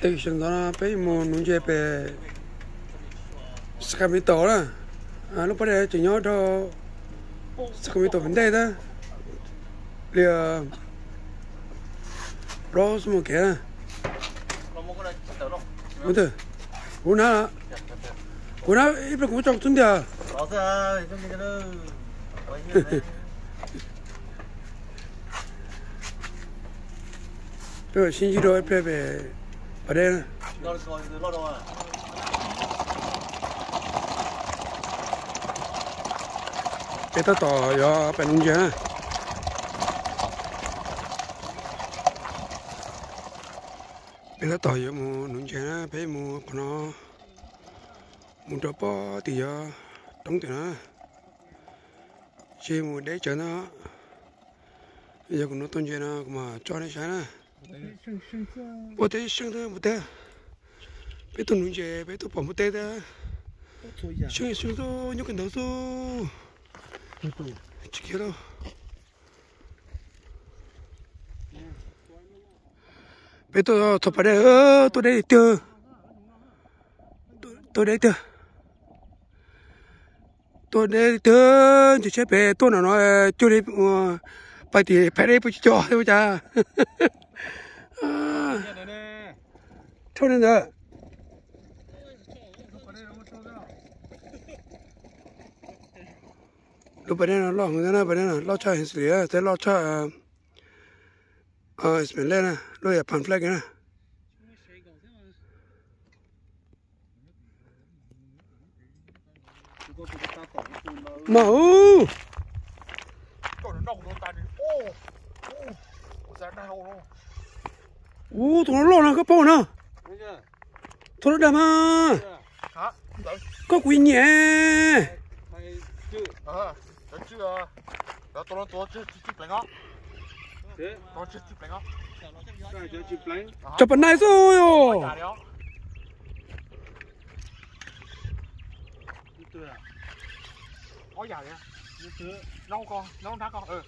tự sinh đó bé mù nung chè bé sạc mi tổ là à lúc bắt đầu chỉ nhớ cho sạc mi tổ vấn đề đó. Liền ờ, đó số một cái này không được cú nào cú nào ít được cú trong tuần đi Có ra, trong cái đó. Quay như rồi xin chỉ rồi bé bé ở đây này. cái tao tỏ cho bạn ông chè bây giờ tỏ cho mu nung chè phải mu mù của nó. Mu cho bò thì giờ đóng tiền á, chè mu để chờ nó. Bây giờ cũng nó tôn chè nó mà cho nó sáng bố thế sinh thôi một thế bé tôi nung chè bé tôi bỏ một tê đó sinh sinh thôi nhóc cái đầu thôi chỉ kia đâu bé tôi thọ phải đây ơ tôi đây chưa tôi tôi đây chưa tôi đây chưa chỉ chết bé tôi nào nói chưa đi phải thì phải cho thôi cha. Thôi nên rồi lúc bên đó lo người ta bên đó lo cho hình sự á, thế lo cho ờ mình lên à lo ya pan flag nè mà u u tụi nó lo nè có bao nè tụi nó đâm à? Có quỷ nhẹ Ờ, đó chưa à? Tôi tôi chưa chưa bánh á. Tôi chưa chưa bánh á. cho bên này rồi ồ Trả đéo. Có giả đấy. Nấu con, nấu đá con. Ừ.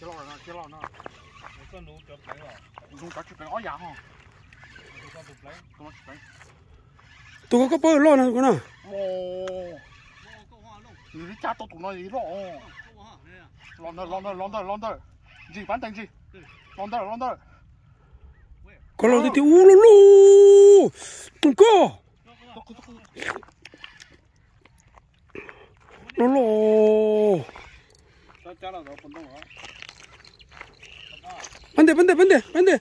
Chế lọ nó, chế lọ nó. Dùng cả chụp bánh ó giả không? Tôi chụp bánh. tụi có có bao lo nè con nào Ồ. Người cha tôi tụi nó gì đó. London, London, London, London. Gì bán tên gì? London, London. có lo thì thì u lu lu tụi có lo lo bên đây bên đây bên đây bên đây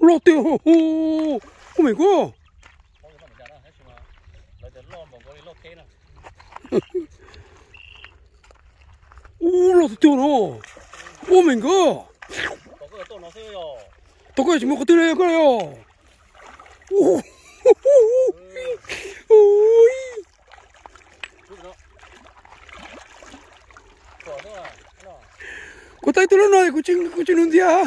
lo tiêu ô mày cô ô lo tiêu nó ô mình cô tôi có chỉ một cái tiêu này cái này ôi có tay tôi nó nói có chừng có chừng luôn gì à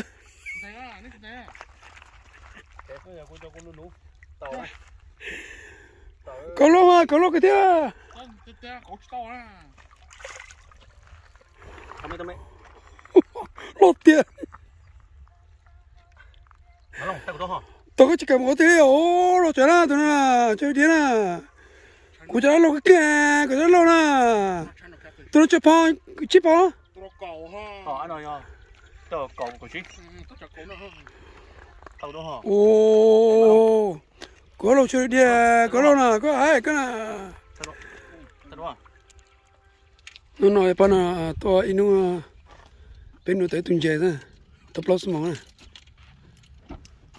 có lo mà có lo cái thế à Tao mấy tao mấy. lo à? Nó lòng tay của tôi hả? tôi có chỉ cầm có thế ô lo chơi na tôi na chơi thế na cô chơi lo cái kia cô chơi lo na tôi chơi phong chip phong Ờ, anh ơi. Tao cầu của chị. Tao đó hả? ô có lo chơi đi có lo na có ai cái đó. Đó hả? nó nói pa na to inu bên nó tới tuần chơi đó tập plus mong nè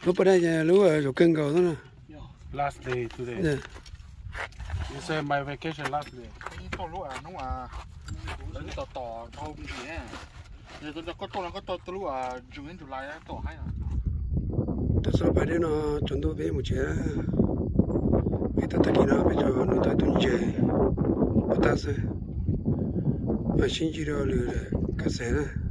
lúc ở đây nhà lúc ở chỗ kênh cầu đó nè Last day today. nè You say my vacation last day. Tao lúc à, nó à. Lấy tỏ tao bị gì á. Giờ tôi có tôi là có tôi tôi lúc à, June July á, tỏ hay à. tôi bài đấy nó chuẩn tôi về một chế vì tôi thấy nó bây giờ nó tới tuần chơi bắt ta sẽ mà xin chỉ đó lừa cái xe nè